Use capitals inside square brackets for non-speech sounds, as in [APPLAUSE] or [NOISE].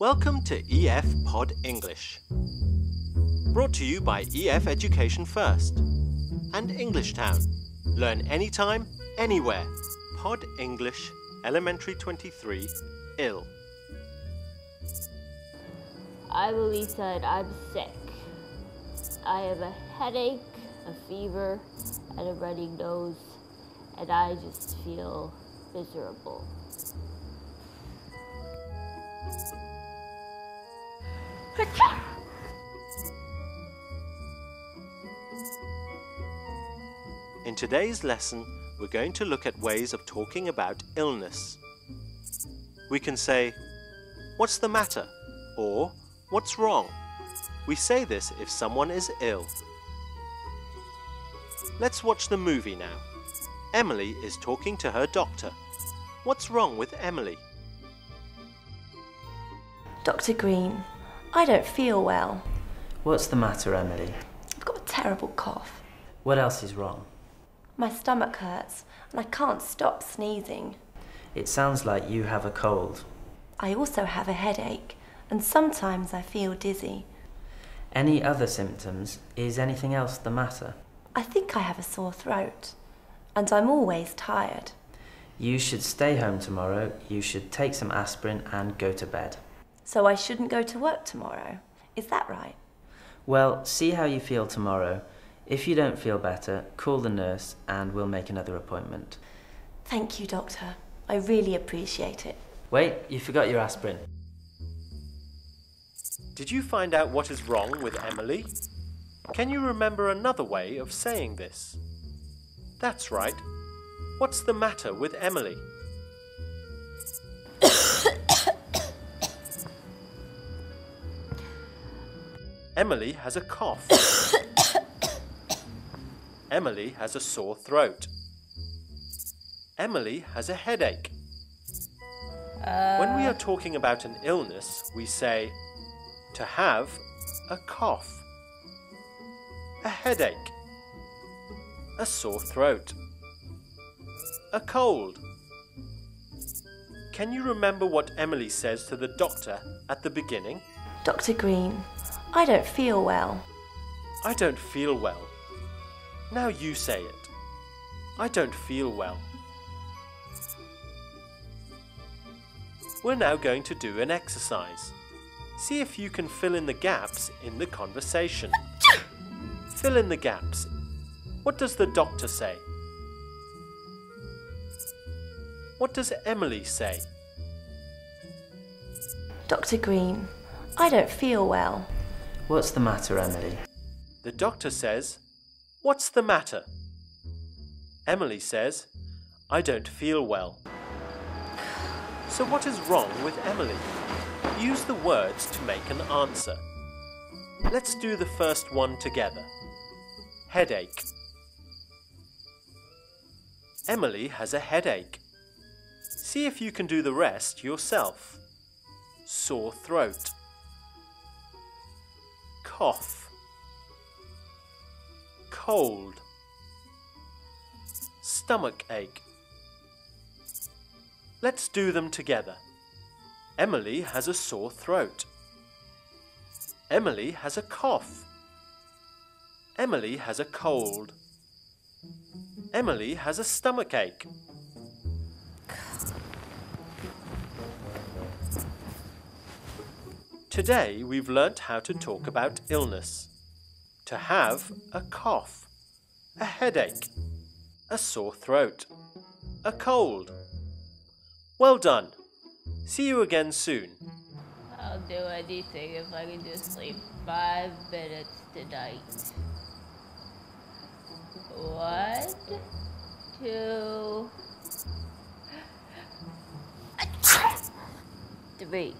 Welcome to EF Pod English. Brought to you by EF Education First and Englishtown. Learn anytime, anywhere. Pod English, Elementary 23, ill. I really said I'm sick. I have a headache, a fever, and a running nose, and I just feel miserable. In today's lesson, we're going to look at ways of talking about illness. We can say, What's the matter? or What's wrong? We say this if someone is ill. Let's watch the movie now. Emily is talking to her doctor. What's wrong with Emily? Dr. Green, I don't feel well. What's the matter, Emily? I've got a terrible cough. What else is wrong? My stomach hurts and I can't stop sneezing. It sounds like you have a cold. I also have a headache and sometimes I feel dizzy. Any other symptoms? Is anything else the matter? I think I have a sore throat and I'm always tired. You should stay home tomorrow, you should take some aspirin and go to bed. So I shouldn't go to work tomorrow. Is that right? Well, see how you feel tomorrow. If you don't feel better, call the nurse and we'll make another appointment. Thank you, Doctor. I really appreciate it. Wait, you forgot your aspirin. Did you find out what is wrong with Emily? Can you remember another way of saying this? That's right. What's the matter with Emily? Emily has a cough. [COUGHS] Emily has a sore throat. Emily has a headache. Uh. When we are talking about an illness, we say to have a cough, a headache, a sore throat, a cold. Can you remember what Emily says to the doctor at the beginning? Dr. Green, I don't feel well. I don't feel well. Now you say it. I don't feel well. We're now going to do an exercise. See if you can fill in the gaps in the conversation. fill in the gaps. What does the doctor say? What does Emily say? Dr. Green, I don't feel well. What's the matter, Emily? The doctor says, What's the matter? Emily says, I don't feel well. So, what is wrong with Emily? Use the words to make an answer. Let's do the first one together. Headache. Emily has a headache. See if you can do the rest yourself. Sore throat. Cough. Cold. Stomach ache. Let's do them together. Emily has a sore throat. Emily has a cough. Emily has a cold. Emily has a stomach ache. Today we've learnt how to talk about illness. To have a cough, a headache, a sore throat, a cold. Well done. See you again soon. I'll do anything if I can just sleep five minutes tonight. One, two, three.